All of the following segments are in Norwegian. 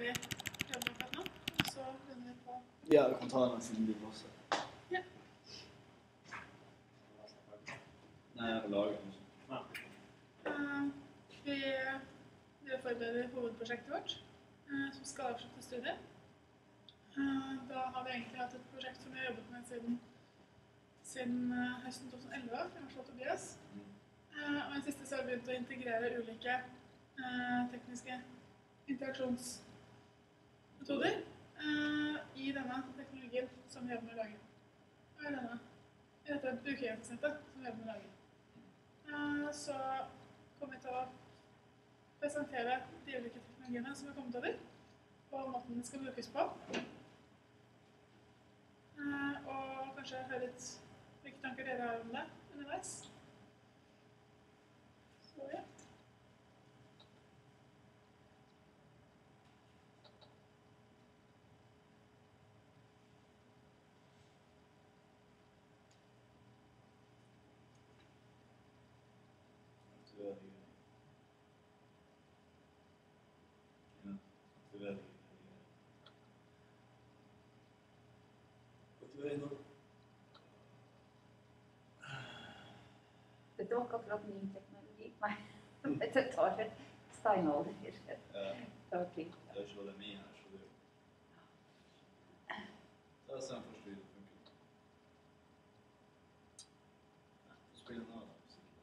vi jobber akkurat nå. Og så begynner vi på Ja, du kan ta den siden din også. Ja. Nei, jeg vil lage den. Eh, Vi vi forbereder hovedprosjektet vårt, eh, som skal avslutte studiet. Eh, Da har vi egentlig hatt et prosjekt som vi har jobbet med siden, siden høsten 2011, jeg har Tobias. Eh, Og i siste så har vi begynt å integrere ulike tekniske tekniske interaksjonsmetoder uh, i denne teknologien som vi jobber med å lage. Og i, denne, i dette brukerhjelpesnittet som vi jobber med å lage. Uh, Så kommer vi til å presentere de ulike teknologiene som er kommet over, og måten de skal brukes på. Uh, Og kanskje høre litt hvilke tanker dere har om det underveis. Så ja. Dette var ikke akkurat ny teknologi. Nei, dette tar steinalder. Ok. Det er ikke det min her, så det er oss den første lyden funker. Nei, så spiller den av da, musikken.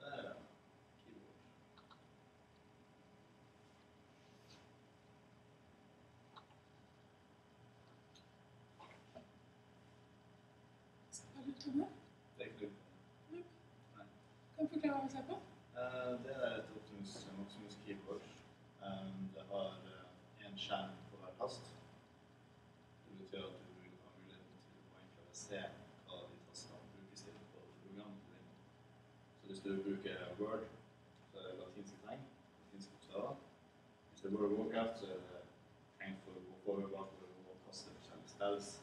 Der, ja. Keyboard. Du Tone? Det er ikke lyd. Kan du forklare hva vi ser på? Eh, Det er et Optimus keyboard. Um, Det har eh, en skjerm på hver tast. Det betyr at du vil ha muligheten til å enklere se hva de tastene brukes til på programmet du er. Så hvis du bruker Word, så er det latinske tegn, latinske bokstaver. Hvis det er Word Walkout, så er det tegn for å gå forward, bakover og taste forskjellige spells.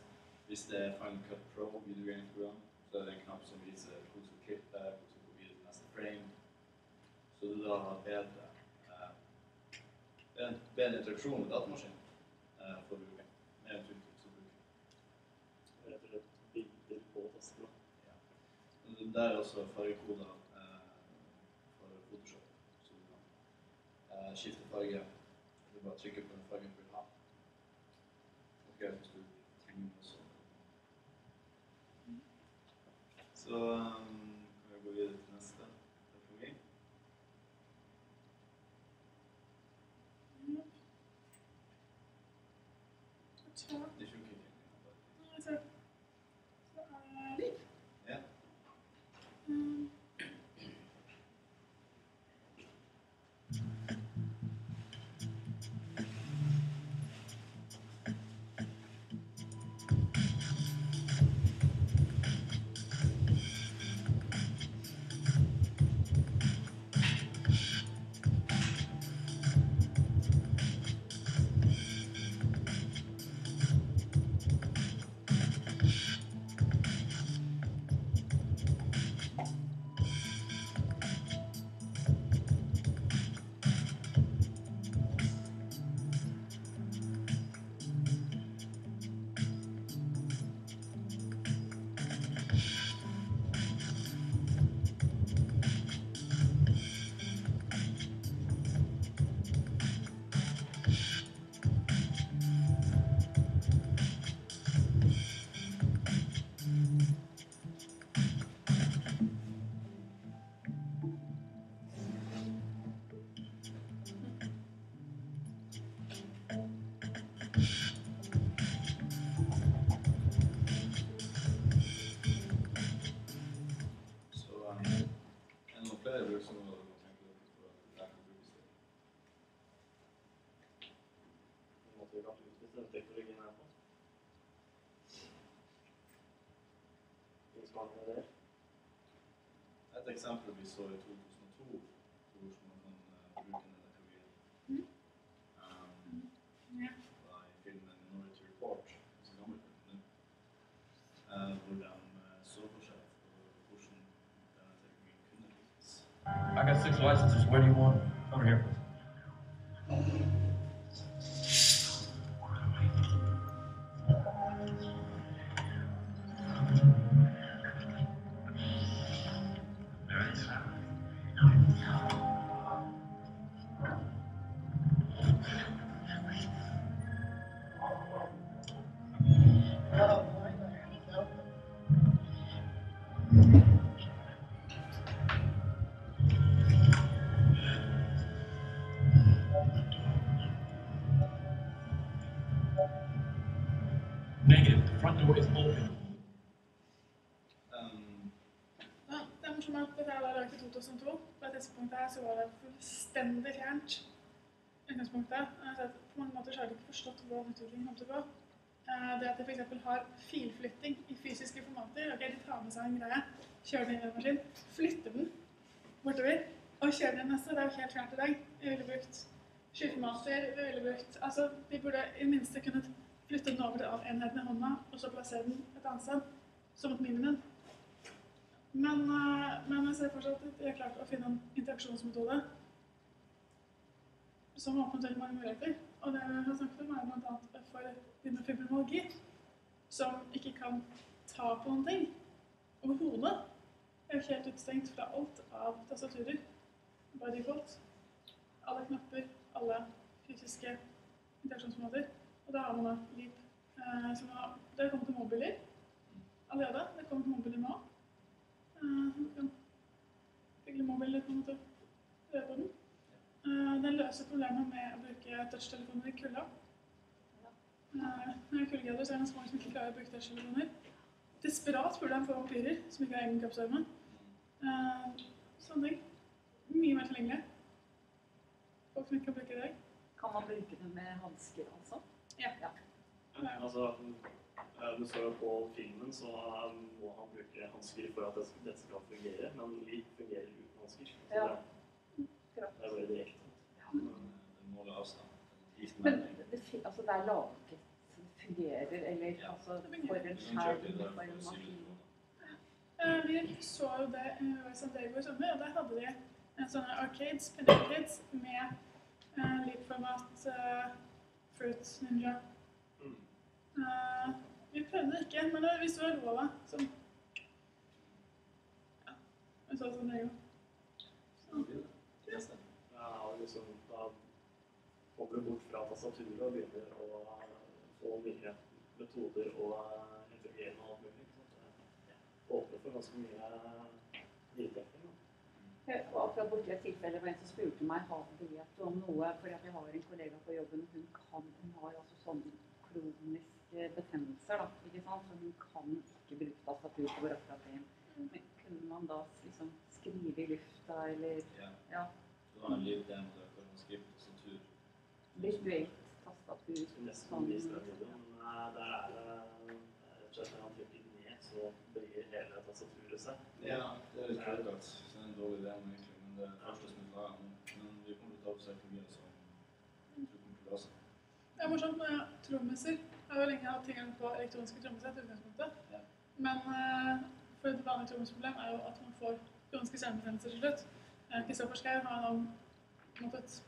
Hvis det er Final Cut Pro videogame-program, så er det en knapp som viser hvor du klippe, hvor du går videre til neste frame. Så du da har bedre eh, bedre interaksjon med datamaskinen eh, for bruken. Mer intuitivt som bruker. Rett og slett bilder på tastene. Ja. det er også fargekoder eh, for Photoshop. Så du kan eh, skifte farge. Du bare trykker på den fargen du vil ha. Og greit hvis du trenger den også. Så Finnes mange ideer. Et eksempel vi så i 2002, hvor man kan eh, bruke denne teknologien. Um, Ja. var i filmen Minority Report, som gammel film nå, hvor de så for seg på hvordan denne teknologien kunne brukes. I got six licenses. Where do you want? Over here. 2002. På det tidspunktet her så var det fullstendig fjernt. Utgangspunktet. Altså, på mange måter så har de ikke forstått hvordan utviklingen kom til å gå. Eh, Det at de f.eks. har filflytting i fysiske formater. Ok, De tar med seg en greie, kjører den inn i en maskin, flytter den bortover og kjører den neste. Det er jo helt fjernt i dag. Vi ville brukt skyteformater. Vi ville brukt Altså, de burde i det minste kunnet flytte den over til enheten i hånda og så plassere den et annet sted. Som et minimum. Men, eh, men jeg ser fortsatt at jeg har klart å finne en interaksjonsmetode som åpner veldig mange muligheter. Og det vi har snakket om, er bl.a. for de med fibromyalgi, som ikke kan ta på noen ting overhodet. Er helt utestengt fra alt av tastaturer Bare default. Alle knapper, alle fysiske interaksjonsmåter. Og da har man da LIP. eh, Det har kommet til mobiler allerede. Det kommer til mobiler nå. Kan fylle mobilen på en måte prøve på den. Eh, Den løser problemet med å bruke touchtelefoner i kulda. Eh, Når det er så er det mange som ikke klarer å bruke touchtelefoner. Desperat problem for vampyrer som ikke har egen kroppsvarme. Eh, Sånne ting. Mye mer tilgjengelig. Folk som ikke kan bruke det i dag. Kan man bruke det med hansker, altså? Altså, eh, du så jo på filmen, så eh, må han bruke hansker for at dette skal fungere, men liv fungerer uten hansker. Ja. det, det er bare direkte. Ja. måler avstand. Men det, altså, det er laget som fungerer, eller Ja. altså for en skjerm, for for en maskin. Eh, Vi så jo det eh, i San Diego i sommer, og der hadde de en sånne arcades, penny med uh, Leap-format eh, Fruit Ninja. Mm. Eh, vi prøvde ikke, men det- hvis det var lova. så Ja. Vi så San Diego. Så, Ja, og liksom, da kommer du bort fra tastaturet og begynner å få nye metoder og interagere og alt mulig. Så det åpner for ganske mye nytenkning. Jeg var akkurat borti et tilfelle hvor en som spurte meg har vet du om noe, fordi at jeg har en kollega på jobben, hun kan, hun har altså sånn kroniske betennelser, da, ikke sant? så hun kan ikke bruke tastatur for akkurat det. Men kunne man da liksom skrive i lufta, eller Ja. ja, Du har en liv der hvor du kan skrive på tastatur. virtuelt tastatur? Nesten den videoen, men eh, der er det eh, rett og slett når han trykker ned, så blir hele tastaturet seg. Ja, det er litt ødelagt. Så det er en dårlig idé, egentlig. Men det er det første som er. Men vi kommer til å ta opp teknologier som jeg tror kommer til å løse. Det er morsomt med trommiser. Jeg har jo lenge hatt tilgang på elektroniske trommesett i utgangspunktet. Ja. Men eh, for et vanlig trommesproblem er jo at man får kroniske kjernebetennelser til slutt. Eh, Kristoffer Schou har nå måttet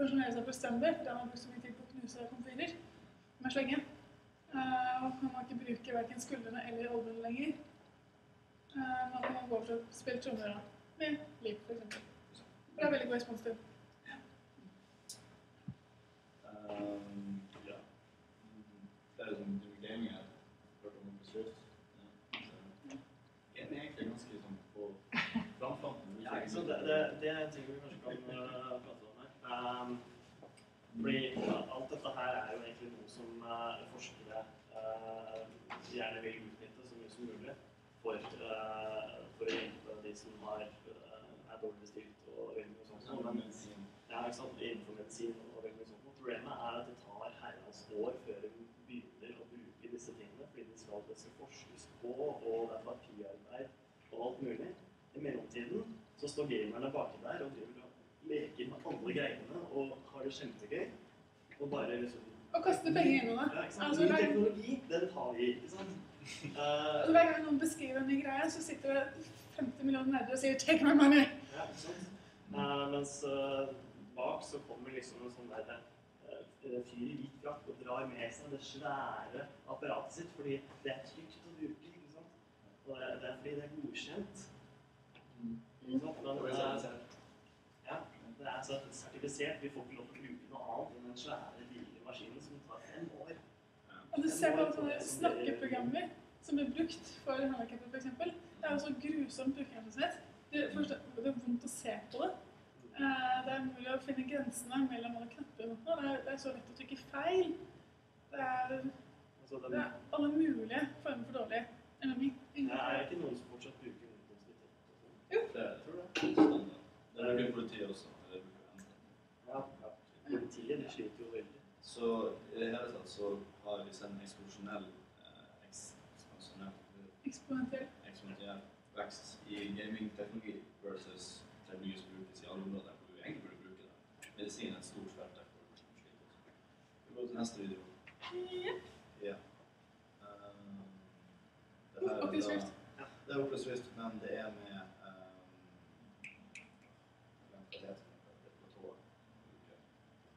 pensjonere seg fullstendig fordi han har brukt så mye tid på å knuse komfyrer med slenge. Eh, og han kan ikke bruke verken skuldrene eller albuene lenger. Eh, nå kan man gå for å spille trommer med liv, f.eks. Det er veldig god responstid. Um. Det er sånn du gaming jeg har om på Swift. Ja. er egentlig ganske sånn på framfronten. Ja, ikke sant? Det, det, det er en ting vi kanskje kan eh, prate om her. Um, fordi alt dette her er jo egentlig noe som eh, forskere eh, gjerne vil utnytte så mye som mulig for, eh, for å hjelpe de som har, er dårlig stilt og veldig mye sånt. Men ja, ikke sant? innenfor medisin og veldig mye sånt. Problemet er at det tar herrens år før de begynner å bruke disse tingene, fordi det skal, det skal forskes på, og det er papirarbeid og alt mulig. I mellomtiden så står gamerne baki der og driver og leker med alle greiene og har det kjempegøy. Og bare liksom Og kaster penger inn i det. Altså, Ny teknologi, den tar vi, ikke sant? Altså, hver gang noen beskriver en ny greie, så sitter det 50 millioner nerder og sier 'take my money'. Ja, ikke sant? Uh, mens uh, bak så kommer liksom en sånn der fyr i hvit frakk og drar med seg det svære apparatet sitt, fordi det er trygt å bruke. ikke sant? Og det er, det er fordi det er godkjent. Ikke sant? Men, Og eh, så det ja, det er så sertifisert. Vi får ikke lov til å bruke noe annet enn den svære, digre maskinen som tar fem år. Og du ser på sånne snakkeprogrammer som blir brukt for handikappede f.eks. Det er jo så grusomt brukerhelsesett. Det, det er vondt å se på det. Eh, Det er mulig å finne grensene mellom alle knappene. Det er, det er så lett å trykke feil. Det er, Altså, det er alle mulige former for dårlig ergonomi. det er ikke noen som fortsatt bruker Windows 98. Det, tror det er. Det bruker politiet også. det bruker Ja, ja. Politiet de sliter jo veldig. Så i det hele tatt så har vi sett en eksplosjonell eh, ekspansjonell Eksponentiell. eksponentiell vekst i gamingteknologi versus områder hvor vi egentlig burde bruke det. Medisin er et stort felt der hvor vi sliter. Vi går til neste video. Ja. Ja. Um, det her er da- Rift. Det er Oculus Rift, men det er med um.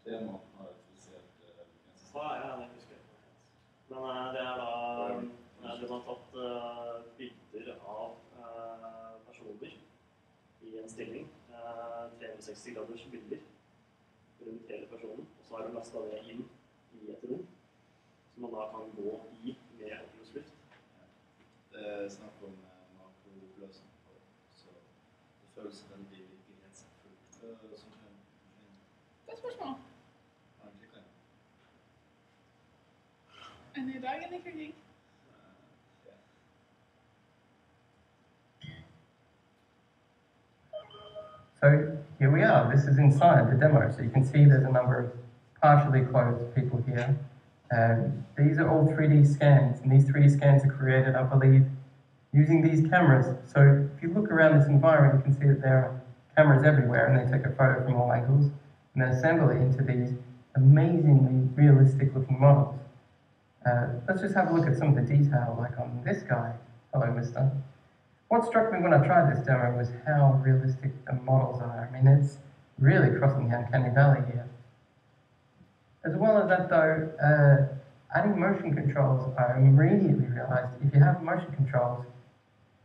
Temaet har et spesielt uh, Ah, ja, det husker jeg. Men eh, det er da eh, De har tatt eh, bilder av eh, personer i en stilling. Eh, 360 graders bilder rundt hele personen. Og så har de lasta det inn i et rom som man da kan gå i med oppløst luft. Det er snakk om eh, makrooppløsning, så det føles veldig virkelighetsfullt. Helt en Det er spørsmål. Enn i dag enn i krig. So here we are. This is inside the demo. So you can see there's a number of partially clothed people here. Um, these are all 3D scans, and these 3D scans are created, I believe, using these cameras. So if you look around this environment, you can see that there are cameras everywhere, and they take a photo from all angles, and they assemble it into these amazingly realistic-looking models. Uh, let's just have a look at some of the detail, like on this guy. Hello, mister. What struck me when I tried this demo was how realistic the models are. I mean, it's really crossing the uncanny valley here. As well as that, though, uh, adding motion controls, I immediately realized if you have motion controls,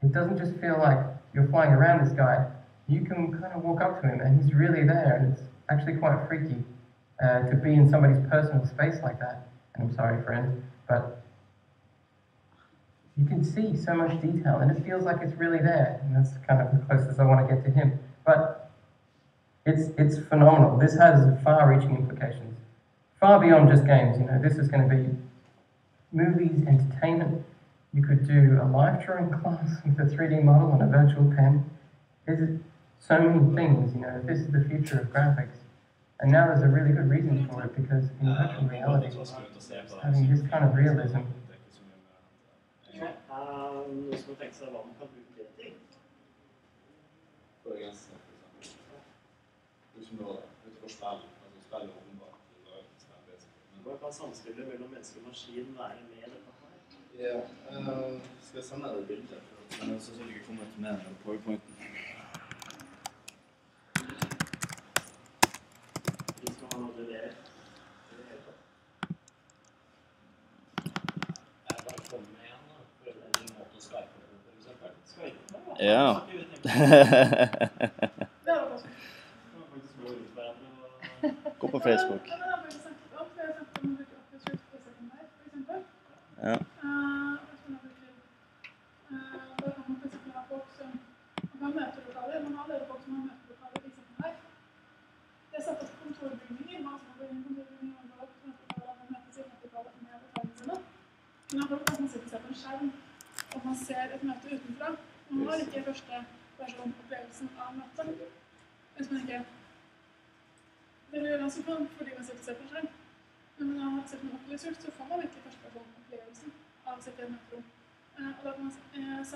it doesn't just feel like you're flying around this guy. You can kind of walk up to him and he's really there, and it's actually quite freaky uh, to be in somebody's personal space like that. And I'm sorry, friend, but you can see so much detail and it feels like it's really there and that's kind of the closest i want to get to him. But it's it's phenomenal. This has far-reaching implications. Far beyond just games you know this is going to be movies entertainment. You could do a live drawing class with a 3d model and a virtual pen. There's so many things you know this is the future of graphics. And now there's a really good reason for it because in Eh, virtual reality godt å skulle ut og se på det. having this kind of realism enn det. Eh, noen som har tenkt seg hva man kan bruke det til? For grensen, for eksempel. Bruksområdet, utenfor spill. Altså spill det basic. Men- Hvordan kan samspillet mellom menneske og maskin være med dette her? Ja, Uh, skal jeg sende deg et bildet? Men den er jeg ikke kommet med den powerpointen. Vi skal ha noe å levere. i det hele tatt. Jeg bare kom med en, da. Prøve en ny måte å skype på, for eksempel. Skype? Ja. Så ikke vi tenke- Det var det kan man og- Gå på Facebook.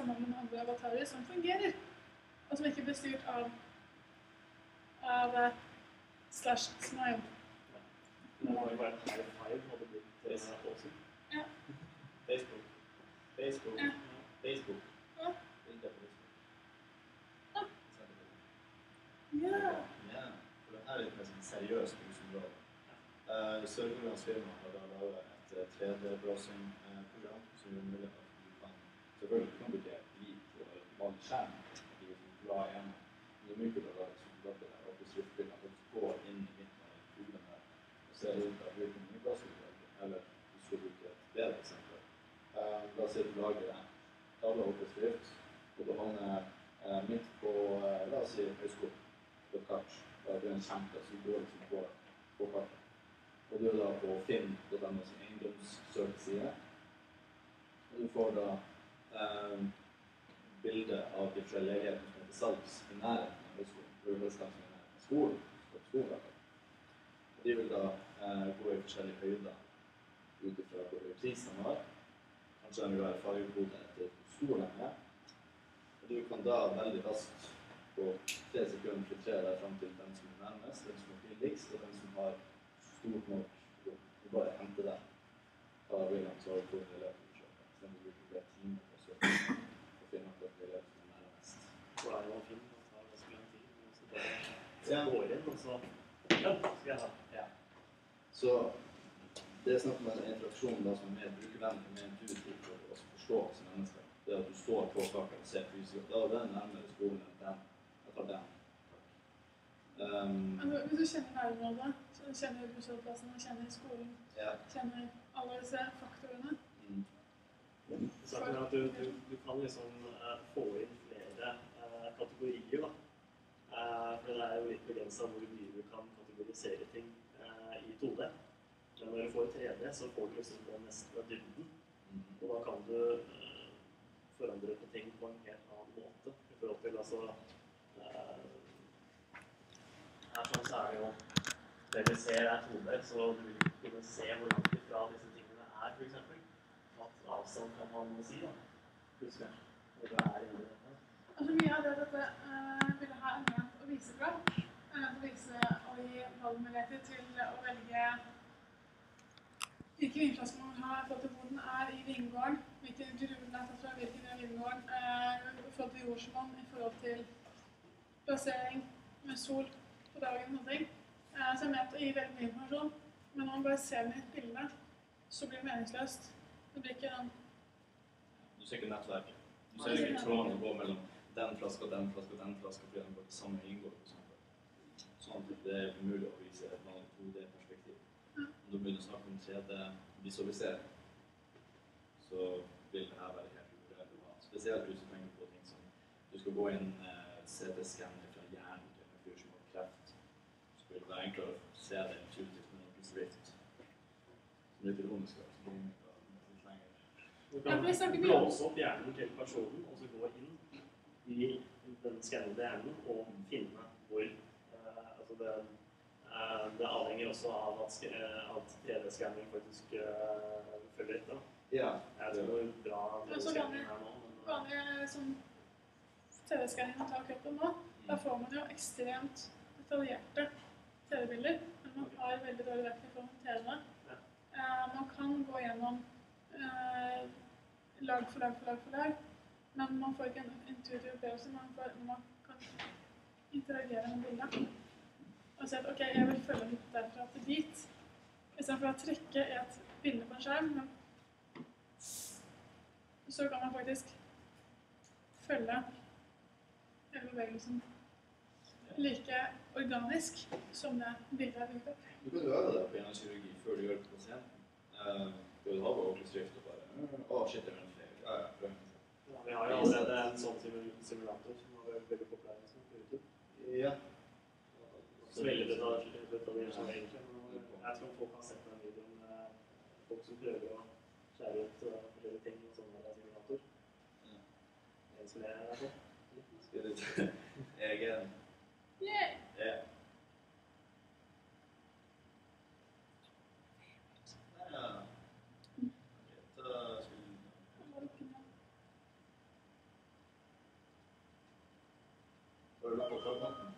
sammen med andre avatarer som fungerer, og som ikke blir styrt av, av eh, slash smile. Det må jo være high five hadde blitt awesome. Ja. Facebook. Facebook. Ja. Facebook. Ja. Ja. ja. For det er litt mer sånn seriøst bruksområde. Uh, Sør-Koreas firma har da laga et eh, 3D-browsing-program som gjør mulighet Selvfølgelig kan du ikke vite og vanlig kommer. du liksom blar igjennom. Men det er mye kulere å lage det oppe i skriftbildet, at du går inn i midten av fuglene og ser ut av hvilken plass du velger. Eller du skal bruke et bedre eksempel. Uh, la oss si du lager en tavle oppe i skrift, og du havner uh, midt på uh, la oss si høyskolen på kart. Da er det en kjempe som går liksom på, på kartet. Og du er da på finn.no sin eiendomssøkeside. Og du får da eh, bilde av de forskjellige leilighetene som heter salgs i nærheten av høyskolen. Er nesten som er skolen. skolen i de vil da eh, gå i forskjellige høyder ut ifra hvor høy pris de har. Kanskje de vil være fargekode etter hvor stor de er. Og du kan da veldig raskt på tre sekunder filtrere deg fram til den som er nærmest, den som er billigst, og den som har stort nok rom. Bare henter den. Da vil flere timer på det jo fint å Ja. så det er snakk om en interaksjon da, som er brukervennlig brukervennlig, en intuitiv for oss å forstå som mennesker. Det at du står på kartet og ser fysisk Da er det nærmere skolen enn den. Jeg tar den. Um, hvis du kjenner nærområdet, så kjenner du bussholdeplassen, kjenner skolen, ja. kjenner alle disse faktorene. Saken er at du, du, du kan liksom eh, få inn flere eh, kategorier, da. Eh, for det er jo litt begrensa hvor mye du kan kategorisere ting i 2D. Men når du får 3D, så får du liksom den neste dybden. Og da kan du forandre på ting på en helt annen måte. I forhold til altså Her sånn så er det jo Det vi ser er 2D, så du vil kunne se hvor langt ifra disse tingene er, f.eks. At avstand kan å si, da. Plutselig. Når du er. Altså, mye av det dette uh, bildet her er ment å vise fra, er ment å vise og gi valgmuligheter til å velge hvilken vinflaske man har forhold til hvor den er i vingården, hvilken drue den er tatt fra, hvilken er vingården, i forhold til jordsmonn, i forhold til plassering med sol på dagen og ting. Uh, så er det ment å gi veldig mye informasjon, men når man bare ser den i et bilde, så blir det meningsløst. Det blir ikke Du ser ikke nettverket. Du ser ikke trådene gå mellom den flaska, den flaska, den flaska fordi de til samme inngår. Sånn at det er umulig å vise et vanlig 2D-perspektiv. Når du begynner å snakke om 3D-visualisering, så vil det her være helt urelevant. Spesielt hvis du tenker på ting som du skal gå inn en CT-skanner fra hjernen til en fyr som har kreft. Så vil det være enklere å se det intuitivt med noe svikt. Som litt ironisk. da, som er litt lenger. Du Ja, kan om- blåse opp hjernen til personen, og så gå inn i den skannede hjernen og finne hvor uh, Altså det, uh, det avhenger også av at, at 3D-skanning faktisk uh, følger etter. Ja, Jeg tror det er bra Ja, så 3D-skanning her nå, men vanlige som TV-skanning tar kroppen nå, da får man jo ekstremt detaljerte TV-bilder. Men man har veldig dårlig verktøy for å håndtere det. Ja. Eh, man kan gå gjennom eh, lag for lag for lag for lag, men man får ikke en intuitiv opplevelse man får, man kan interagere med bildet. Og si at ok, jeg vil følge litt derfra til dit. Istedenfor å trekke et bilde på en skjerm. Men så kan man faktisk følge hele bevegelsen like organisk som det bildet er bygd opp. Du kan jo øve deg på hjernekirurgi før du gjør det på pasienten. Du har ordentlig og bare Å, shit, det er en feil. Ja, ja, ja, vi har jo allerede en sånn simul- simulator som har vært veldig populær liksom, på YouTube. Ja. Så veldig detaljert som egentlig. Men jeg om folk har sett den videoen med folk som prøver å skjære ut uh, forskjellige ting i sånn simulator. En som jeg er på. Jeg er egen Yay! Ja. Ja. Da skal vi Har du lukket kabelen?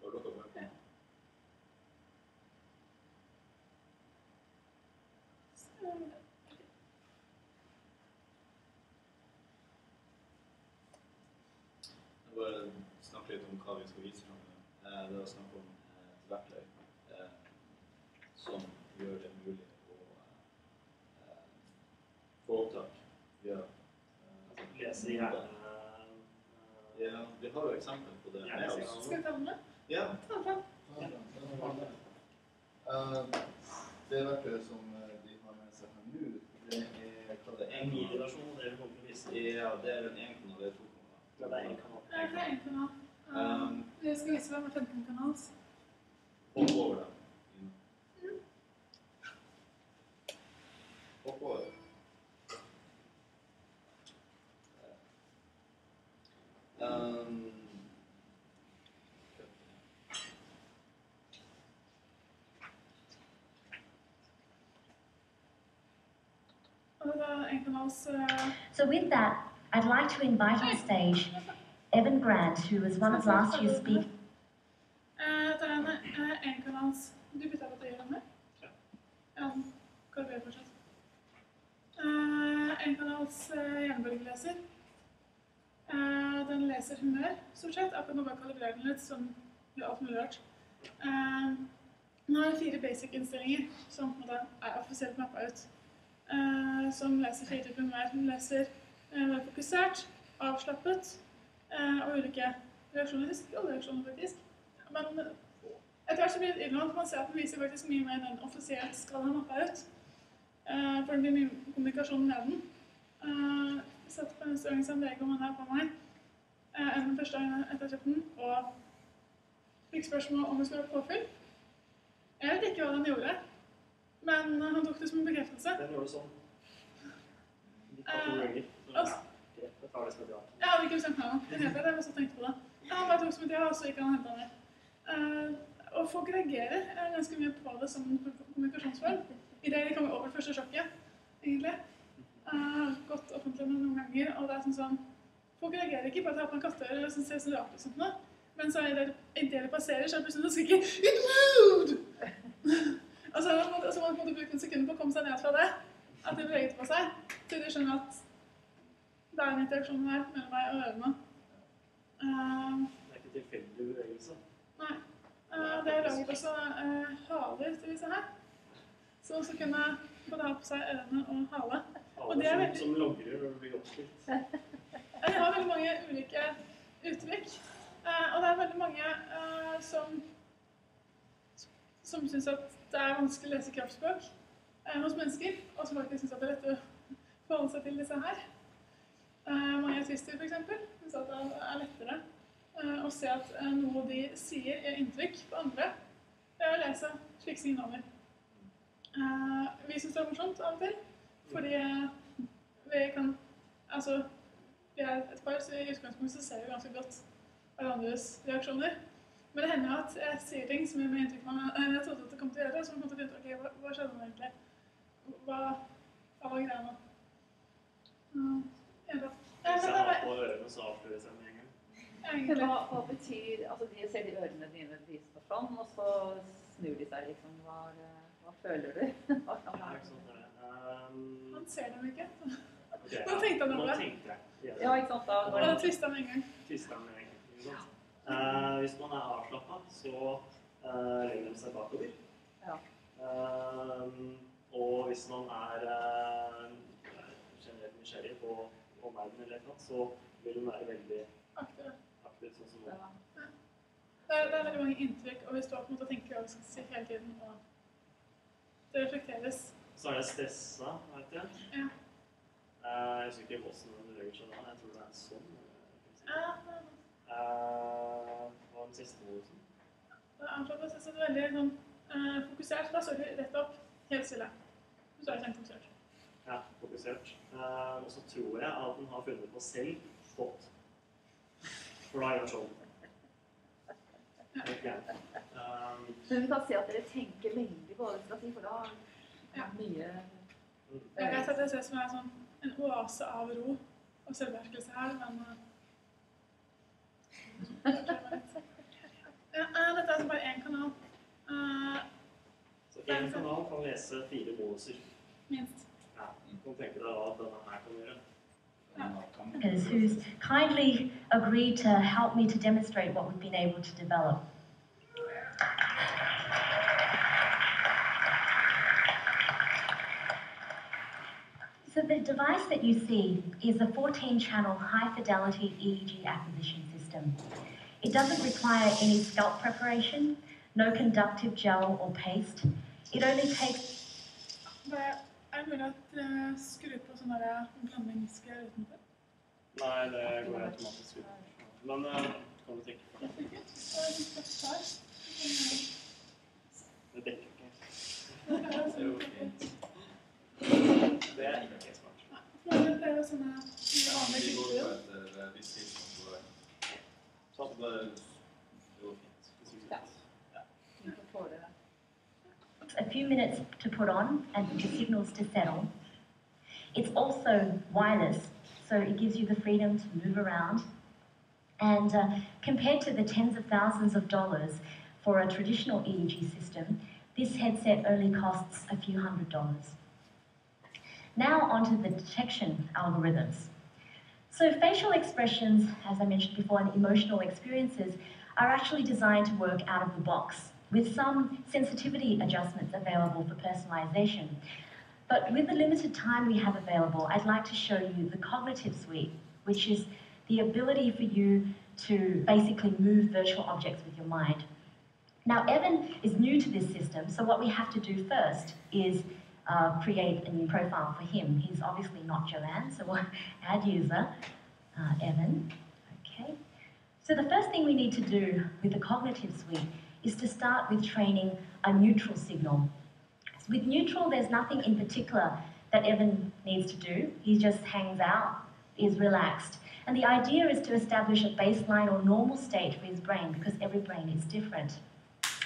Har du lukket kabelen? Jeg bare snakke litt om hva vi skal vise fram. nå. Eh, Det er snakk om eh, et verktøy eh, som gjør det mulig å eh, få opptak via Lese gjerne eh, Ja, vi har jo eksempler på det Ja, oss. Skal vi ta med med? Ja, Ta. Eh, det verktøyet som eh, de har med seg her nå, det er hva det en er miniversjon av det vi kommer til å vise. Ja, det er en én-kanal, det er to Men det er en kanaler. kanal. Eh, Det er en kanal. Eh, Um, Vi skal vise hvem er 15 kanals. Hopp over det. Hopp over. Um, Og det er en kanals eh, So with that, I'd like to invite on stage Evan Grant, who was one of last year's speakers. eh, er eh, enkanals. Eh, eh, jernbølgeleser. Eh, den leser humør, stort sett. Akkurat nå bare kalibrerer den litt, som blir alt mulig rart. Eh, den har fire basic-innstillinger som er offisielt mappa ut. Eh, som leser fire timer humør. Hun leser eh, være fokusert, avslappet eh, og ulike reaksjoner. Ikke alle reaksjoner, faktisk. Men etter hvert så blir det innrømt man ser at den viser faktisk mye mer den offisielt skal ha mappa ut. For det blir mye kommunikasjon med den. Jeg satt på en restaurant som Vegard man er på meg enn den første gangen etter tritten, og fikk spørsmål om det skulle være påfyll. Jeg vet ikke hva den gjorde, men han tok det som en bekreftelse. Den jo sånn. Litt Eh, greit, jeg det. Jeg hadde ikke bestemt meg det, jeg bare så tenkte på det. Han bare tok som et ja, og så gikk han og henta den. Eh, og folk reagerer eh, ganske mye på det som kommunikasjonsform. I det de kommer over det første sjokket, egentlig. Jeg har gått offentlig med noen ganger, og det er sånn sånn Folk reagerer ikke på at jeg har på en kattør eller ser så rart ut som noe. Men så er det, idet det de passerer, så er det plutselig noe skriker! Og så måtte, man så må man på bruke en sekund på å komme seg ned fra det. At det beveget på seg. Til de skjønner at det er en interaksjon her mellom meg og ørene. Uh, Det er ikke tilfeldig bevegelse. nei. Uh, det er laget også uh, haler til disse her. Som også kunne både ha på seg ørene og hale. Og det er veldig- som logrer du blir oppstilt. De har veldig mange ulike uttrykk. Eh, og det er veldig mange eh, som som syns at det er vanskelig å lese kroppsspråk eh, hos mennesker, og som faktisk syns det er lett å forholde seg til disse her. Eh, mange autister, f.eks., syns at det er lettere eh, å se at eh, noe de sier, gjør inntrykk på andre ved å lese slike signaler. Eh, vi syns det er morsomt av og til, fordi eh, vi kan Altså, vi er et par, så i utgangspunktet så ser vi ganske godt hverandres reaksjoner. Men det hender at jeg sier ting som jeg med inntrykk av jeg trodde at det kom til å gjøre. Så på en måte begynte ok, hva, hva skjedde nå egentlig? Hva, hva var greia nå? Mm, ja, Hvis jeg har på ørene, så avslører det med en gang. egentlig Hva, hva betyr Altså, de ser de ørene dine viser sånn, og så snur de seg liksom. Hva, hva føler du? Hva kan Ja, være um, Han ser dem ikke. ok, Nå tenkte han over det. Ja, ikke sant. Da da det tvista med en gang. Eh, hvis man er avslappa, så eh, legger de seg bakover. Ja. Eh, og hvis man er eh, generelt nysgjerrig på omverdenen, eller noe, så vil den være veldig Aktiv. aktiv. sånn som. Ja. Det er, det er veldig mange inntrykk, og vi står på en måte og tenker skal si hele tiden. Og det reflekteres. Så er det stressa, vet jeg. Ja. Eh, jeg husker ikke hvordan den beveger seg da. Jeg tror det er sånn. Ja, Eh, hva var den siste dosen? det er er veldig sånn, uh, fokusert. Da står du rett opp, helt stille. Så er det kjempefokusert. Ja, fokusert. Uh, og så tror jeg at den har funnet på selv fått. For da gjør sånn. Okay. Um, Men vi kan se at dere tenker veldig på det, si, for da er Ja. mye mm. Jeg vet at det ser ut som er sånn en oase av ro og selvbeherskelse her, men Er dette bare én kanal? Eh, Så én kanal kan lese fire bonuser. Minst. Ja, du kan tenke deg hva denne her kan gjøre. Who's kindly agreed to help me to demonstrate what we've been able to develop. So the device that you see is a 14-channel high-fidelity EEG acquisition system. It doesn't require any scalp preparation, no conductive gel or paste. It only takes Det er mulig at uh, skru på sånn der blandingsgreier utenfor. Nei, det går automatisk ut. Men eh, kan du tenke på det? Det er ikke. Det er litt godt her. Det dekker ikke. Det er Det er jo sånn- fint. Det er ikke smart. For Det er jo sånne vanlige Vi det. a few minutes to put on and the signals to settle. It's also wireless, so it gives you the freedom to move around. And uh, compared to the tens of thousands of dollars for a traditional EEG system, this headset only costs a few hundred dollars. Now, onto the detection algorithms. So, facial expressions, as I mentioned before, and emotional experiences are actually designed to work out of the box with some sensitivity adjustments available for personalization. But with the limited time we have available, I'd like to show you the cognitive suite, which is the ability for you to basically move virtual objects with your mind. Now, Evan is new to this system, so what we have to do first is uh, create a new profile for him. He's obviously not Joanne, so we'll add user, uh, Evan. Okay. So the first thing we need to do with the cognitive suite is to start with training a neutral signal. With neutral, there's nothing in particular that Evan needs to do. He just hangs out, is relaxed. And the idea is to establish a baseline or normal state for his brain because every brain is different.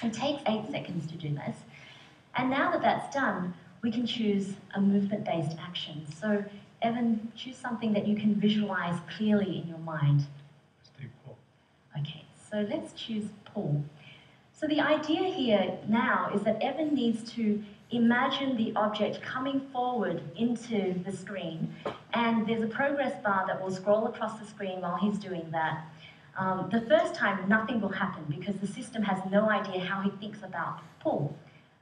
It takes eight seconds to do this. And now that that's done, we can choose a movement based action. So, Evan, choose something that you can visualize clearly in your mind. Steve, pull. Okay, so let's choose pull. So the idea here now is that Evan needs to imagine the object coming forward into the screen, and there's a progress bar that will scroll across the screen while he's doing that. Um, the first time, nothing will happen because the system has no idea how he thinks about pull.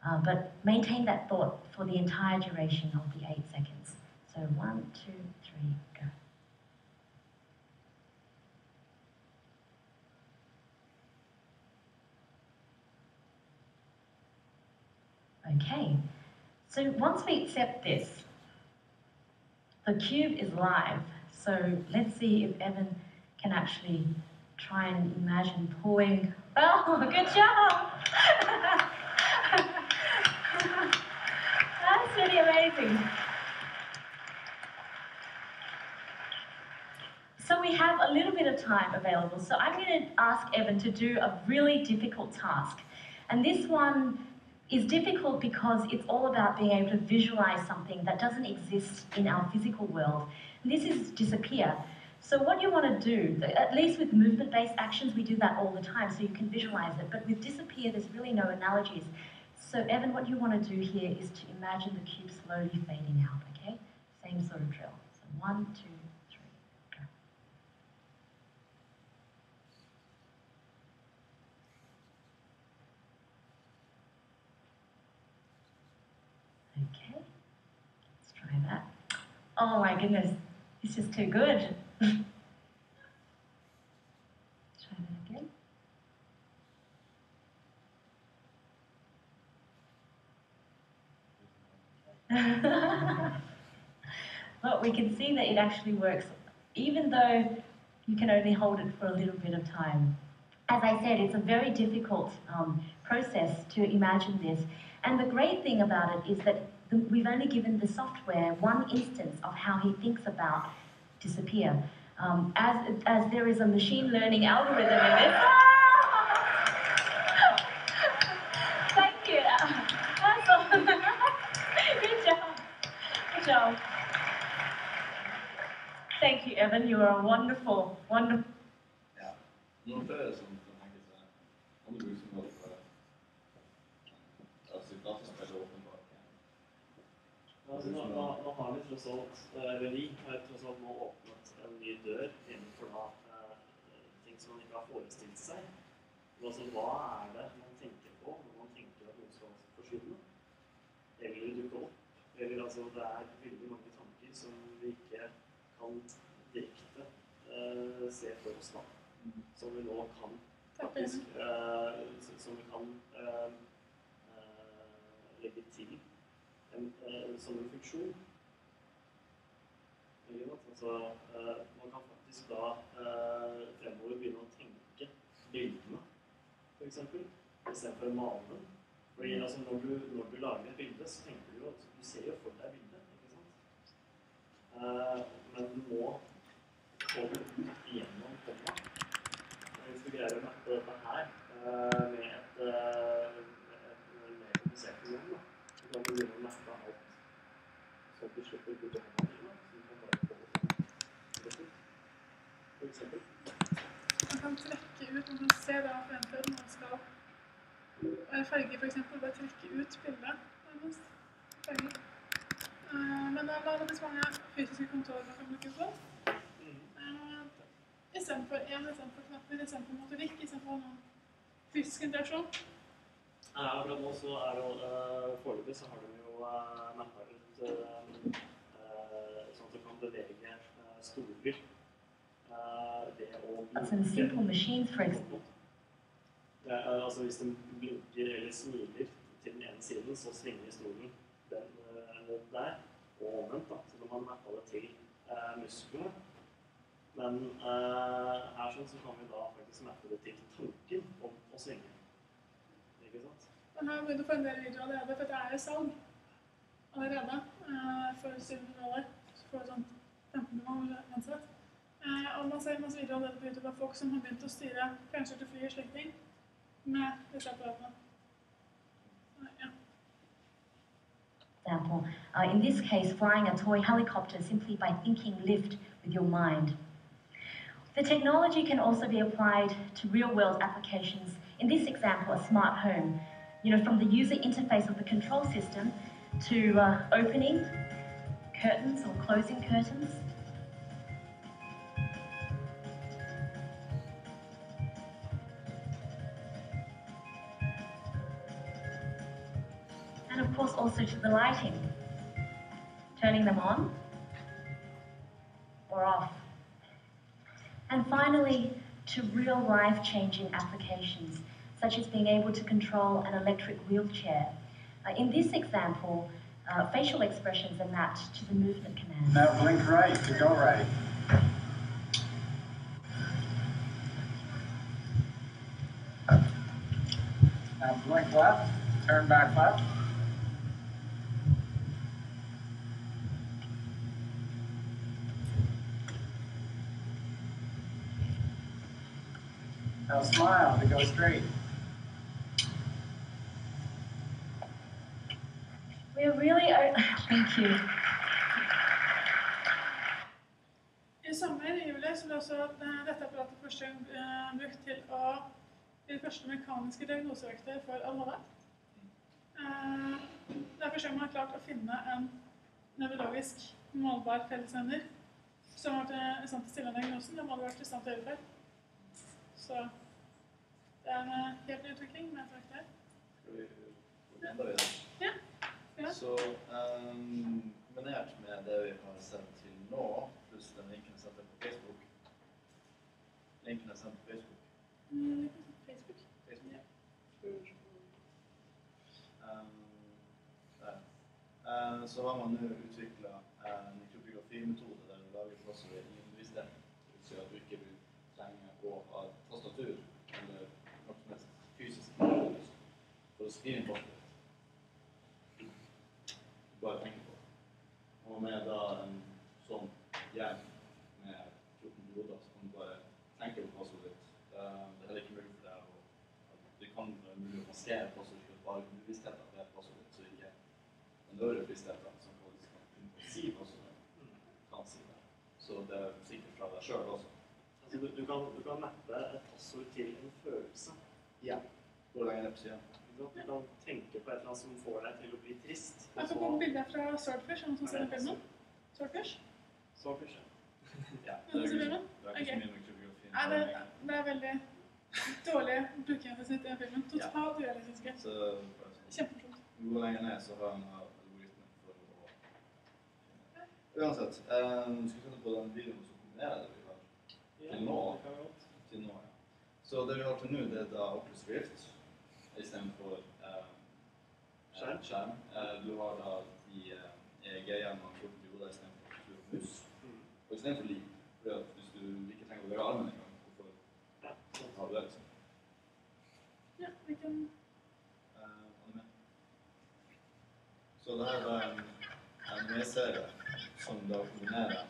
Uh, but maintain that thought for the entire duration of the eight seconds. So one, two, three, go. Okay, so once we accept this, the cube is live. So let's see if Evan can actually try and imagine pulling. Oh, good job! Really amazing. So we have a little bit of time available. So I'm going to ask Evan to do a really difficult task. And this one is difficult because it's all about being able to visualize something that doesn't exist in our physical world. And this is disappear. So what you want to do, at least with movement-based actions, we do that all the time, so you can visualize it. But with disappear, there's really no analogies. So Evan, what you want to do here is to imagine the cube slowly fading out, okay? Same sort of drill. So one, two, three, go. Okay, let's try that. Oh my goodness, it's just too good. try that but we can see that it actually works, even though you can only hold it for a little bit of time. As I said, it's a very difficult um, process to imagine this. And the great thing about it is that we've only given the software one instance of how he thinks about disappear. Um, as, as there is a machine learning algorithm in this. Good job. Thank you, Evan. You are a wonderful, wonderful. Ja. Noen flere som kan tenke seg andre bruksområder for det? Altså, dataspill åpenbart. Altså, nå, nå, nå har vi tross alt, eller vi har tross alt nå åpnet en ny dør innenfor da, eh, ting som man ikke har forestilt seg. Altså, hva er det man tenker på når man tenker at noe skal forsvinne? Eller dukke opp? Eller altså, det er kan direkte eh, se for oss, da. Som vi nå kan faktisk eh, Som vi kan eh, eh, legge til en, eh, som en funksjon. Altså, eh, man kan faktisk da eh, fremover begynne å tenke bildene, f.eks. Istedenfor å male dem. Fordi altså, når, du, når du lager et bilde, så tenker du jo at du ser jo for deg bildet. Eh, men du må det ut gjennom hånda. Hvis du greier å mappe dette her eh, med et, eh, et mer komplisert program, da, så kan du begynne å mappe alt sånn at du slipper å bruke hånda. Så du kan bare få det fram. For eksempel. Man kan trekke ut, man kan se for en når man skal farge eksempel, bare trekke ut bildet nærmest. Men vanligvis mange fysiske kontorene. Eh, Istedenfor én, istedenfor knapper, istedenfor motorikk, istedenfor noen fysisk interaksjon. Ja, akkurat nå så er jo uh, Foreløpig så har de jo uh, mappa ut eh, eh, sånn at du kan bevege uh, stoler Det ved å example. Det er, altså Hvis den blinker eller smiler til den ene siden, så svinger stolen den eh, der, og omvendt. da, Så de man mappa det til eh, musklene. Men eh, her sånn så kan vi da faktisk mappe det til tanken om å svinge. Ikke sant? Man har begynt å få en del videoer allerede, for det er jo salg allerede eh, for 700 dollar. Så får du sånn 15 dollar uansett. Eh, og man ser masse videoer allerede på YouTube av folk som har begynt å styre fjernstyrte fly og slekting med disse apparatene. Ja. Example. Uh, in this case, flying a toy helicopter simply by thinking lift with your mind. The technology can also be applied to real world applications. In this example, a smart home. You know, from the user interface of the control system to uh, opening curtains or closing curtains. Also to the lighting, turning them on or off. And finally, to real life changing applications, such as being able to control an electric wheelchair. Uh, in this example, uh, facial expressions are mapped to the movement commands. Now blink right to go right. Now blink left, turn back left. Now smile to go straight. We really, are. thank you. I sommer i juli så ble også eh, dette apparatet første gang eh, brukt til å bli det første mekaniske diagnoseverktøy for ADHD. Eh, det er første gang man har klart å finne en nevrologisk målbar fellesnevner som har vært i stand til å stille diagnosen. Det må det vært i stand til å gjøre før. Så det er en eh, helt ny utvikling med et verktøy. Skal vi gå videre? Ja. Ja. Så ehm, kombinert med det vi har sett til nå, pluss den linken jeg sendte på Facebook Linken jeg sendte på Facebook. Mm, Facebook. Facebook. Ehm, Um, uh, så har man nå utvikla en kryptografimetode der du lager passord i undervisningen. Det vil si at du ikke vil trenge å ha tastatur eller noe som helst fysisk modus for å skrive inn passordet. Du bare tenker på det. Og med da en sånn hjelm med 14 hoder, så kan du bare tenke på passordet ditt. Det er heller ikke mulig for deg å Det kan være mulig å maskere passordet ditt bare bevisstheten er passordet ditt, så ikke den øvrige bevisstheten som faktisk kan på si passordet, kan si det. Så det er sikkert fra deg sjøl også. Altså, du, du, kan, du kan mappe et passord til en følelse. Ja. Hvor lenge er det på siden? Du kan, du kan tenke på et eller annet som får deg til å bli trist. Jeg får komme noen bilder fra Swordfish, er det noen som ser den filmen? Swordfish? Swordfish. Ja, Ja, Det er, det. det er ikke så mye med kryptografi. Nei, det, det er veldig dårlig brukergjennomsnitt i den filmen. Totalt urealistiske. Bare sånn. Kjempemorsomt. Går lenger ned, så har han algoritmen for å Uansett, um, skal vi finne på den videoen som kombinerer det vi har Til nå. til nå. Ja. Så det vi har til nå, det er da Oculus Rift istedenfor eh, Skjerm. skjerm. Eh, du har da de uh, EG-hjelmene og 14 dioder istedenfor tur og mus. Mm. Og istedenfor liv. For at hvis du ikke trenger å bevege armen engang, hvorfor Ja, har du det? liksom? Ja, vi kan Eh, anime. Så det her er en anime-serie som da kombinerer eh,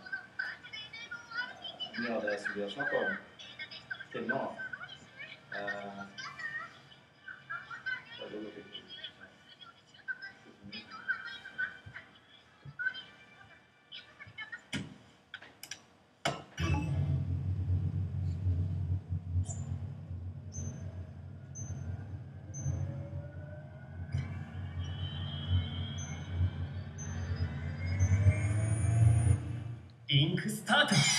mye av det som vi har snakka om til nå. インクスタート。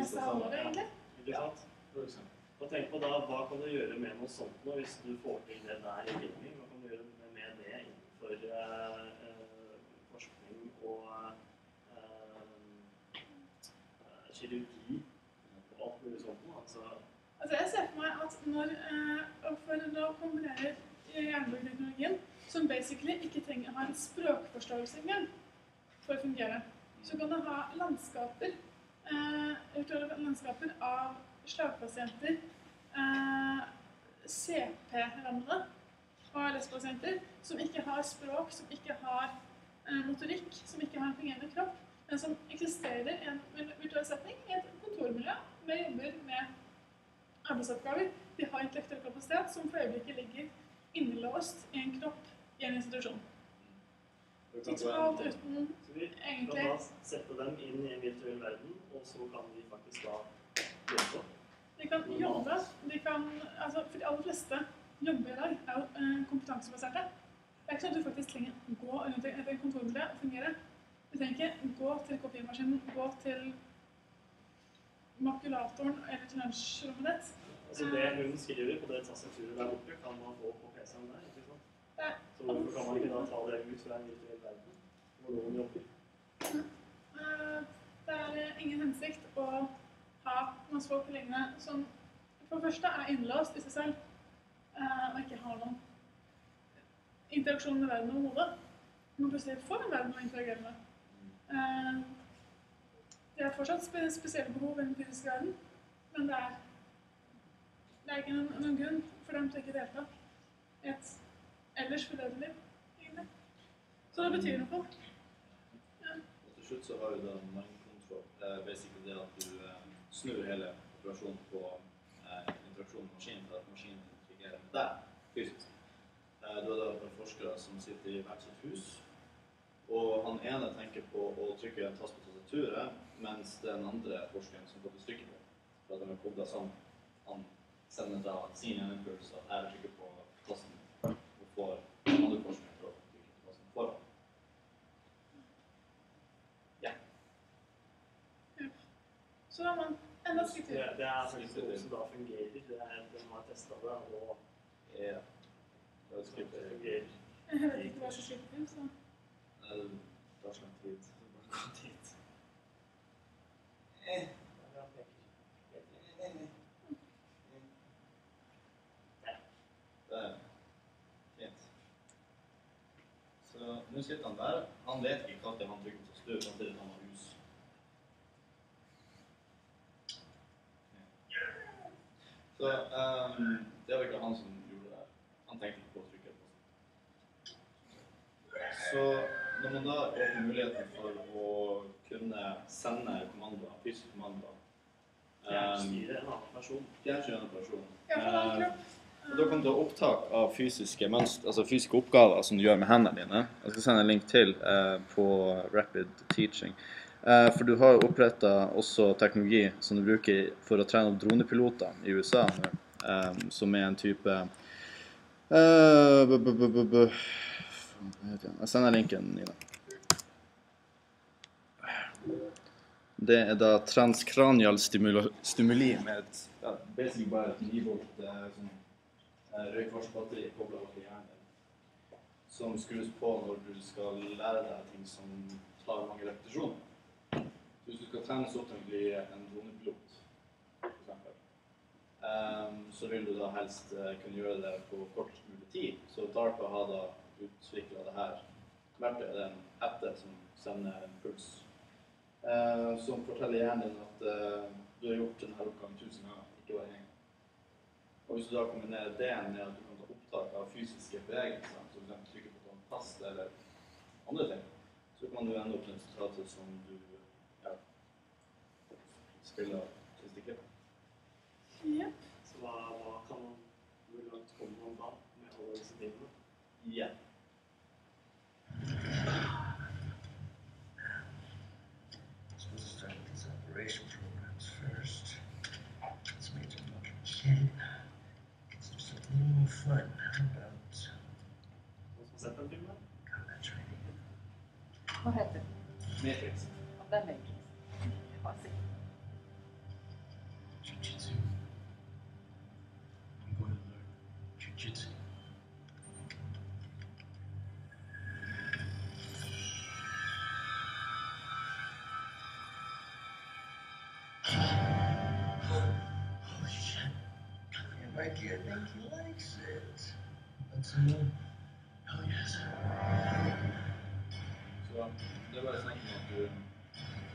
Neste halvår, egentlig. Ikke sant? Og tenk på da, Hva kan du gjøre med noe sånt nå, hvis du får til det der i gaming? Hva kan du gjøre med det innenfor uh, forskning og uh, kirurgi og alt mulig sånt? nå? Altså, Altså, jeg ser for meg at når uh, For da kombinerer jernbaneteknologien, som basically ikke trenger å ha en språkforståelse engang for å fungere, så kan det ha landskaper, virtuelle landskaper av slagpasienter, eh, CP-rammede og LS-pasienter som ikke har språk, som ikke har eh, motorikk, som ikke har en fungerende kropp, men som eksisterer i en virtuell setting i et kontormiljø med jobber med arbeidsoppgaver. De har intellektuell kapasitet som for øyeblikket ligger innelåst i en kropp i en institusjon. En- uten så vi kan da sette dem inn i en virtuell verden, og så kan de faktisk da jobbe. De kan jobbe, de kan Altså, for de aller fleste jobber i dag er jo eh, kompetansebaserte. Det er ikke sånn at du faktisk trenger å gå rundt et kontorbilde og fungere. Du trenger ikke gå til kopimaskinen, gå til makulatoren eller til lunsjrommet ditt. Altså Det hun skriver på det tastaturet der borte, kan man få på PC-en der. Ikke. Så hvorfor kan man ikke da ta det ut fra en virtuell verden hvor noen jobber? Det er eh, ingen hensikt å ha masse folk lignende som for det første er innlåst i seg selv eh, og ikke har noen interaksjon med verden overhodet. Man plutselig får en verden å interagere med. Eh, Det er fortsatt spe spesielle behov i den fysiske verden, men det er, det er ikke noen, grunn for dem til ikke å delta i et ellers fordødelig liv, egentlig. Så det betyr noe. Og til slutt så har jo da mind control. Er basically det at du eh, snur hele operasjonen på eh, interaksjonen med maskinen for at maskinen triggerer med deg fysisk. Eh, du har da forskere som sitter i hvert sitt hus, og han ene tenker på å trykke en tast på tastaturet, mens den andre forskeren som faktisk trykker på, for at de er kobla sammen, han sender da sin impulse at jeg trykker på tasten, får den andre forskeren til å trykke på tasten foran. Så da har man enda et skritt Det, det er faktisk noe som da fungerer. Det er, de har testa det, og Ja. det, det fungerer. Jeg vet ikke hva som skritt til, så Det tar så lang tid. Bare gå dit. Nå sitter han der. Han vet ikke når han trykker på støv, samtidig som han har hus. Så um, det var ikke han som gjorde det. Han tenkte ikke på å trykke på. Så når man da åpner muligheten for å kunne sende kommandoer, fysiske kommandoer Fjernstyre en annen person. Fjernstyre en person. Ja, for. Da kan du ha opptak av fysiske, mønster, altså fysiske oppgaver som du gjør med hendene dine. Jeg skal sende en link til eh, på Rapid Teaching. Eh, for du har jo oppretta også teknologi som du bruker for å trene opp dronepiloter i USA, eh, som er en type eh? Jeg sender linken, Nina. Det er da transkranial stimuli, stimuli med et ja, basically bare et 9 volt eh, sånn røykvarsbatteri kobla opp i hjernen som skrus på når du skal lære deg ting som tar mange repetisjoner. Hvis du skal trenes opp til å bli en dronepilot, f.eks., um, så vil du da helst eh, kunne gjøre det på kortest mulig tid. Så DARPA har da utvikla det her verktøyet, er en hette som sender en puls, uh, som forteller hjernen din at uh, du har gjort denne oppgaven tusen ganger, ikke bare én gang. Og hvis du da kombinerer det med at du kan ta opptak av fysiske bevegelser, som du kan trykke på en tast eller andre ting, så kan du ende opp med resultatet som du ja, spiller kristeklipp. Ja. Så hva, hva kan man Hvor langt kommer man da med alle disse tingene? Ja. Likes it. See. Oh, yes. Så det er bare snakk om at du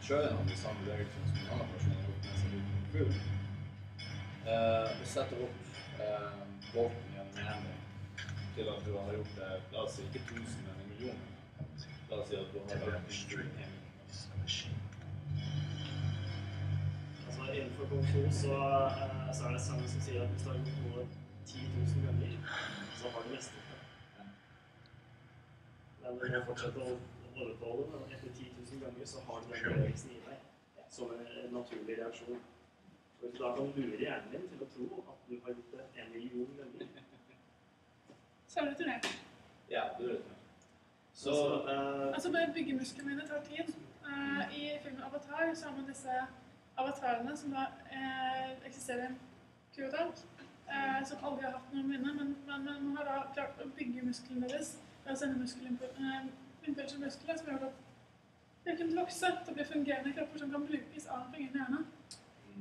kjører gjennom de samme bevegelsene som en annen person har gjort mens han er fugl. Eh, du setter opp eh, bolten gjennom hendene til at du har gjort det, la oss si ikke tusen, men en million. La oss si at du har lagt en. Altså Innenfor kung fu så, eh, så er det samme som sier at hvis du har gjort noe 10 000 ganger, så har du mestret det. Men du må fortsette å på det, etter 10 000 ganger så har du den bevegelsen i deg som en naturlig reaksjon. Og hvis du da kan lure hjernen din til å tro at du har gjort det en million ganger Så er du turnert. Ja, du er turnert. Så eh, Altså, bare byggemusklene mine tar tid. Uh, I filmen Avatar så har man disse avatarene som da uh, eksisterer i en kurotank, eh, som aldri har hatt noen minner, men, men, men man har da klart å bygge musklene deres ved å sende impulser til muskler som gjør at de kan vokse til å bli fungerende kropper som kan brukes av en fungerende hjerne.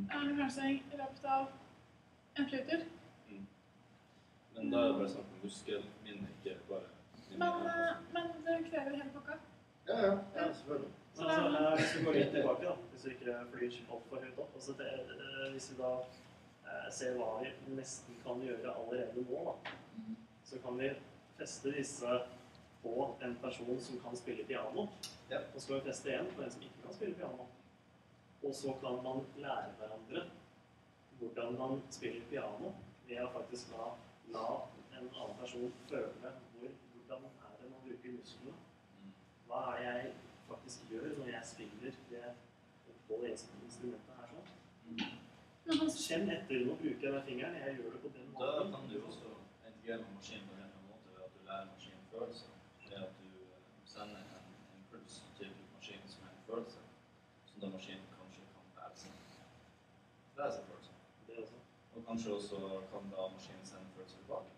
Eh, kanskje i løpet av en flytur. Men da er det bare snakk om muskelminne, ikke bare Men, eh, men det krever hele pakka. Ja, ja. ja selvfølgelig. Men altså, eh, hvis vi går litt tilbake, da, hvis vi ikke flyr altfor høyt opp altså det, eh, Hvis vi da eh, ser hva vi nesten kan gjøre allerede nå, da, så kan vi feste disse på en person som kan spille piano. Ja. Og så skal vi feste en på en som ikke kan spille piano. Og så kan man lære hverandre hvordan man spiller piano ved å faktisk la, la en annen person føle hvor, hvordan er det man bruker musklene. Hva er det jeg faktisk gjør når jeg spiller det oppholdet instrumentet her sånn? Kjenn etter, nå bruker jeg den fingeren, jeg gjør det på den måten. Da kan du også integrere med maskinen på en måte ved at du lærer maskinen følelser. Ved at du sender en impuls til maskinen som er en følelse, som da maskinen kanskje kan lære seg. Lære seg følelser. Det også. Og kanskje også kan da maskinen sende følelser tilbake.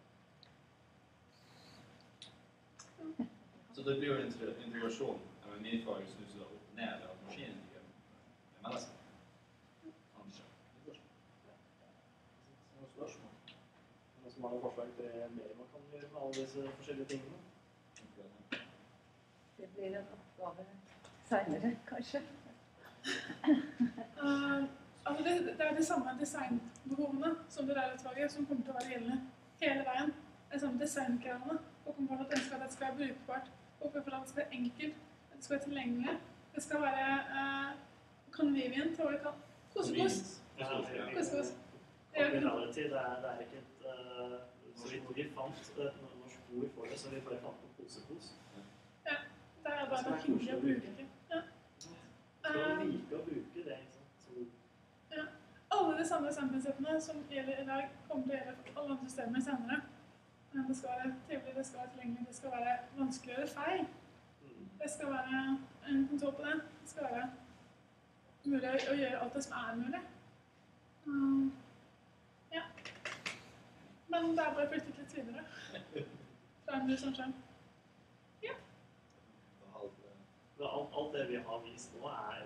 Så det blir jo en integrasjon. Men min fag snur seg opp ned ved at maskinen er mennesker. Kanskje. Det spørs. Noen spørsmål? Har forslag til mer man kan gjøre med alle disse forskjellige tingene? Det blir en oppgave seinere, kanskje. Uh, altså det, det er de samme designbehovene som det der utvalget som kommer til å være gjeldende hele veien. Det er samme designkravene. Og kommer til at ønsker at det skal være brukbart. Og for at det skal være enkelt. At det skal være tilgjengelig. Det skal være uh, convenient. Hva vi kan. Kosekos. Kosekos. Det er, det er ikke Så vidt vi fant et norsk ord for det, så vi bare fant på Ja, Det er bare noe hyggelig å bruke. Ja. Skal Eh, like å bruke det, sant. Så, alle de samme designprinsippene som gjelder i dag, kommer til å gjelde for alle andre systemer senere. Men det skal være trivelig, det skal være tilgjengelig, det skal være vanskelig å gjøre feil. mm. Det skal være en kontroll på det. Det skal være mulig å gjøre alt det som er mulig. Ja. Men det er bare flyttet litt videre. Fra en ny sånn skjerm. Ja. alt, alt det vi har vist nå, er,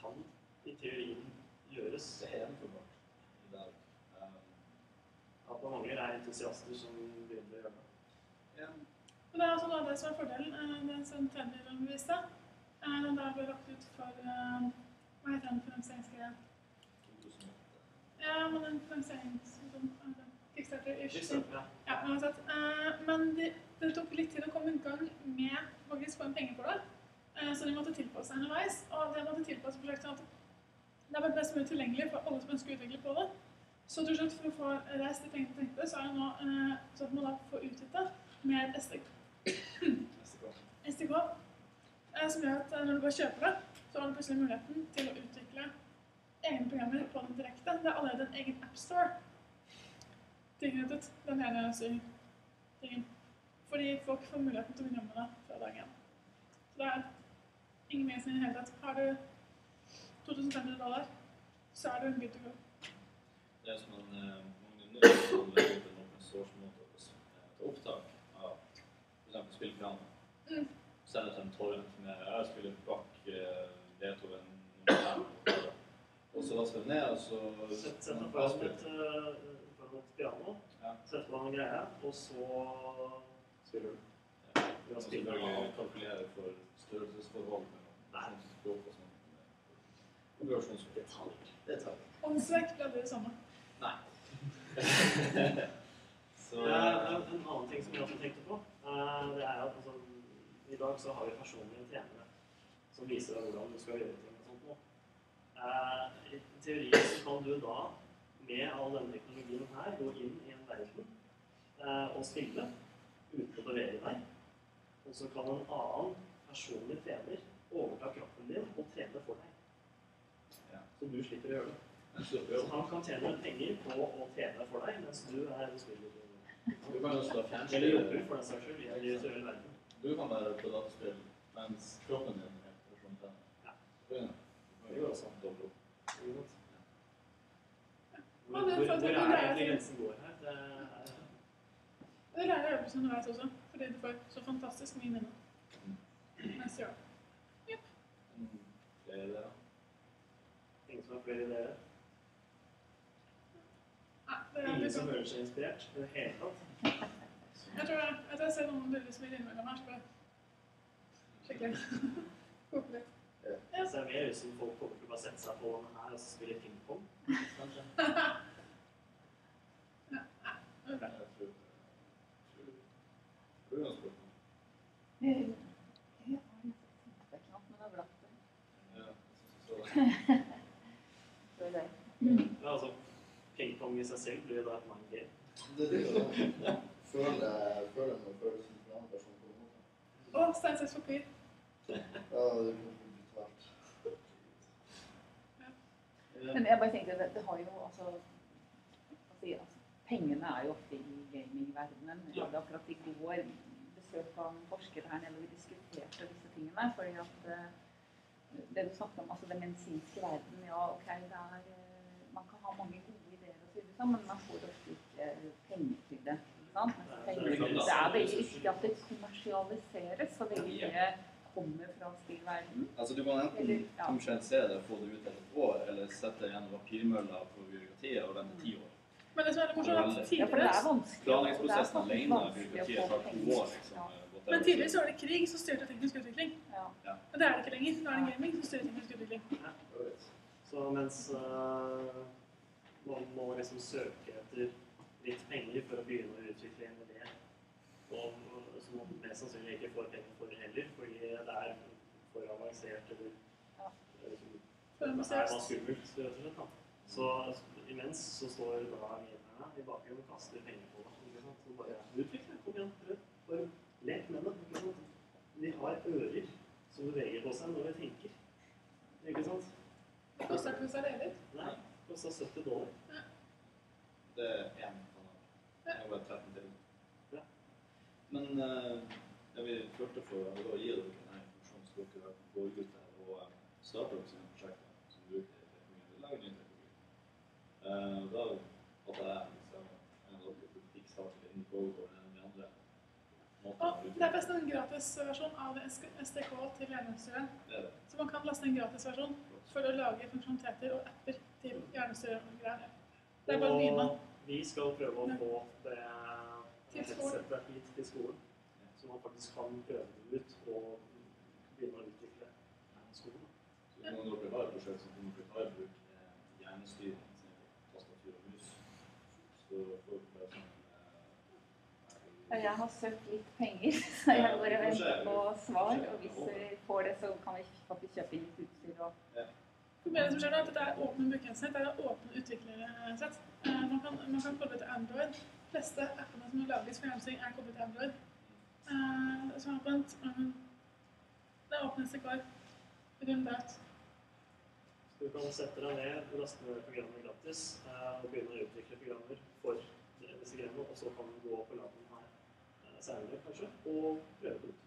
kan i teorien gjøres. det er gjennomførbart i dag. Um, At man mangler er entusiaster som begynner å gjøre det. ja, Men det er også noe av det som er fordelen. eh, Den som tredjedelen viste, eh, den der ble lagt ut for eh, Hva heter den finansieringsgreia? 2008. Ja, men den finansierings... sånn, Kickstarter-ish. Ja. Uansett. Eh, men det, det tok litt tid å komme i gang med faktisk få en penger for det. Eh, så de måtte tilpasse seg underveis. Og de måtte tilpasse prosjektet sånn at det ble best mulig tilgjengelig for alle som ønsker å utvikle på det. Så til slutt, for å få reist de pengene de trengte, så er det nå eh, så at man da får utnytta med SDK, SDK eh, som gjør at når du bare kjøper det, så har du plutselig muligheten til å utvikle egne programmer på den direkte. Det er allerede en egen appstore tilknyttet den ene sy-tingen. Fordi folk får muligheten til å gjemme det fra dag én. Så det er ingen begrensning i det hele tatt. Har du 2500 dollar, så er du good to go. Det er som en eh, Magne som legger ut en open eh, ta opptak av f.eks. spille piano. Mm. Sende til en torrent med jeg spiller Bach, eh, Beethoven Og så laster vi ned, og så Sett sett deg øh, piano, Ja. sett på en greie, og så spiller du. Ja. Du Og kan spille selvfølgelig av. kalkulere for størrelsesforhold mellom språk og sånn. Detalj. Detalj. Åndsverk ble det det samme. Nei. så En en annen ting som jeg også tenkte på, eh, det er at altså, i dag så har vi personlige trenere som viser deg hvordan du skal gjøre ting og sånt nå. Eh, I teorien så kan du da, med all denne teknologien her, gå inn i en verden eh, og spille uten å bevege deg. Og så kan en annen personlig trener overta kroppen din og trene for deg. Ja. Så du slipper å gjøre det. Så- han kan tjene penger på å trene for deg, mens du er spiller. Du kan også da Eller jobber for den saks skyld i virtuell verden. Du kan være på dataspill mens kroppen din er persontrener. Ja. Ja. Det går også. Dobbelt opp. Hvor, er hvor, hvor det er er egentlig grensen går her? Det er, Det lærer øvelsen underveis også, fordi du får så fantastisk mye minner. Gjør det. Mm, Flere ideer. ingen som har flere ideer. Er Ingen som sånn. føler seg inspirert i det hele tatt. Jeg tror jeg, at jeg ser noen bilder som er innimellom her, så bare sjekke litt. Koke litt. Så det er mer ut som folk kommer til å bare sette seg på denne her og spille pingpong. Det er. Ja, altså, pingpong i seg selv blir da et mind game. Det er det. Føle føle noe følelsen for en person på en måte. Å, stein, saks, papir. Ja, det kan bli brutalt. Men jeg bare tenkte, det, det har jo altså, altså Pengene er jo ofte i gamingverdenen. Jeg hadde akkurat i går besøk av en forsker her nede, og vi diskuterte disse tingene. fordi at eh, det du snakket om, altså den medisinske verden, ja ok, det er eh, Man kan ha mange gode ideer og så videre, men man får ofte ikke penger til det. ikke sant? Det er det er veldig viktig at det kommersialiseres, så veldig mye kommer fra spillverdenen. Altså, du kan enten Eller, ja. kommersialisere det, få det ut etter et år, eller sette det gjennom papirmølla på byråkratiet og vente ti år. Men det som er litt morsomt, er at Ja, for det er tidligere er Planleggingsprosessen alene byråkratiet tar to år, liksom. Ja. måtte Men tidligere så var det krig som styrte teknisk utvikling. Ja. Men det er det ikke lenger. Nå er det gaming som styrer teknisk utvikling. Ja. Så mens eh, man må liksom søke etter litt penger for å begynne å utvikle en idé, og som man mest sannsynlig ikke får penger for heller, fordi det er for avansert eller Ja. det er ambisiøst. bare skummelt, rett og slett. Da. Så imens så står da gamerne i bakgrunnen og kaster penger på deg. Ikke sant? Så bare utvikle, kom igjen, prøv. Bare lek med det. Ikke sant? De har ører som beveger på seg når de tenker. Ikke sant? Det koster ikke seg deler. Nei, det kosta 70 dollar. Det er én kanal. Det er bare 13 til. Men jeg vil vi følte for å gi dere denne informasjonen, som dere har fått ut her og starte startet dere sine prosjekter som bruker teknologi. Lager ny teknologi. Eh, da hadde jeg liksom en av dere politikksaker det på enn de andre Og det er best en gratisversjon av SDK til hjernestyret. Er. Så man kan laste en gratisversjon for å lage funksjonaliteter og apper til hjernestyret. Det er bare å begynne. Vi skal prøve å få det. Headsetet hit til skolen, så man faktisk kan prøve det ut og begynne å utvikle skolen. Så noen av dere har et prosjekt som kommer til å ta i bruk eh, hjernestyring, tastatur og mus, så får dere bare sånn Ja, eh, Jeg har søkt litt penger, så jeg bare venter på svar. Og hvis vi får det, så kan vi faktisk kjøpe inn litt utstyr og Problemet som skjer nå, er at dette er åpne brukerhetsnett. Det er åpne utviklersett. Eh, Man kan, man kan koble til Android. Fleste appene som lages for hjernestyring, er koblet til Android. Uh, som åpent. Um, det er i går. Rundt out. Du kan sette deg ned, laste ned programmet gratis uh, og begynne å utvikle programmer for disse greiene. Og så kan du gå på laben her uh, senere, kanskje, og prøve det ut.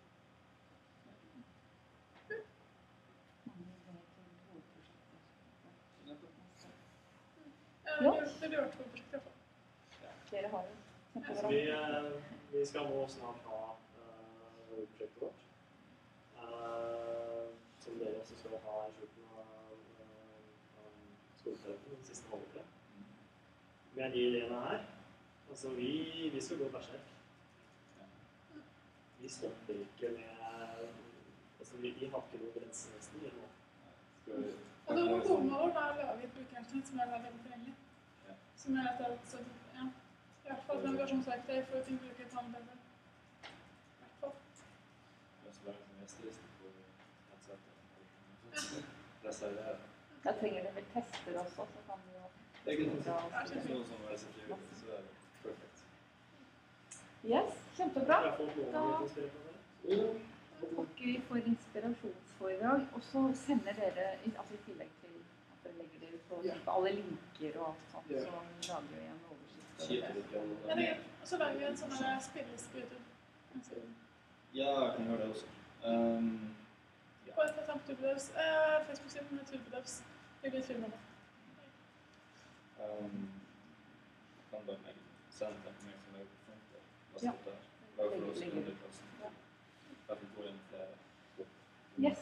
Ja, det det hvert fall. Dere har jo Så vi, eh, vi skal nå snart ha uh, prosjektet vårt. Uh, som dere også skal ha i slutten av uh, skoleperioden, den siste halvåret. Med de ideene her. Altså, vi, vi skal gå berserk. Vi stopper ikke med Altså, vi, vi har ikke noen grenser nesten vi nå. Og det hovedmålet vårt er å lage et brukerhetsnett som er veldig tilgjengelig. Som gjør at det er så, ja, i hvert fall et navigasjonsverktøy for å kunne bruke et. Reservere. Da trenger dere vel tester også, så kan vi jo. Yes, kjempebra. Da- takker vi for inspirasjonsforedrag. Og så sender dere, altså i tillegg til at dere legger det ut på alle linker og alt sånt, Ja. så lager vi en Ja, det er gøy. Og så lager vi en sånn spilleliste på YouTube. Ja, jeg kan gjøre det også. Um, På et eller annet Turbodevs, eh, Facebook-siden med Turbodevs. Det blir film om det. um, kan bare legge sende det til meg som er på Laste Ja. Bare for å skrive klassen. Ja. Jeg får gå inn flere. Yes,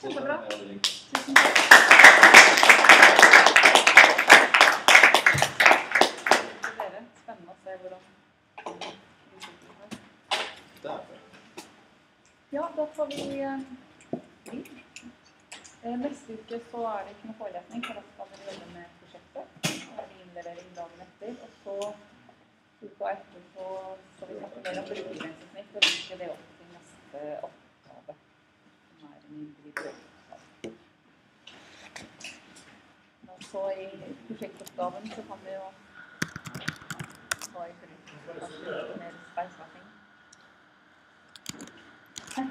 Kjempebra. tusen takk. Til dere. Spennende å se hvordan utviklingen går. Der. Ja, da får vi eh. Eh, Neste uke så er det ikke noe forelesning, for da skal vi jobbe med prosjektet. Da er det innlevering dagen etter. Og så uka etter så skal vi snakke mer om brukergrensesnitt og linke det opp til neste oppgave. Som er en individuell oppgave. Og så i prosjektoppgaven så kan vi jo ta i bruk mer speislaping. Hvor mange vi får på promille, så er det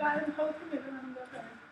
er en halv promille mellom det og.